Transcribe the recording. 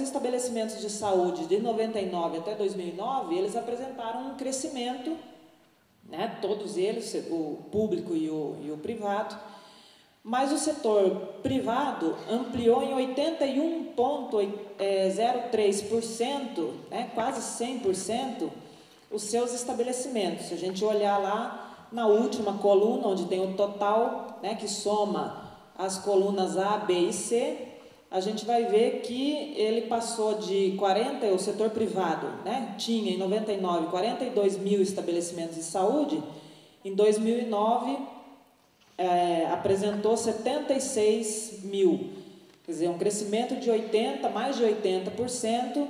estabelecimentos de saúde de 99 até 2009, eles apresentaram um crescimento, né, todos eles, o público e o, e o privado, mas o setor privado ampliou em 81,03%, né, quase 100%, os seus estabelecimentos. Se a gente olhar lá na última coluna, onde tem o total, né, que soma as colunas A, B e C, a gente vai ver que ele passou de 40, o setor privado, né, tinha em 99 42 mil estabelecimentos de saúde, em 2009 é, apresentou 76 mil, quer dizer, um crescimento de 80, mais de 80%,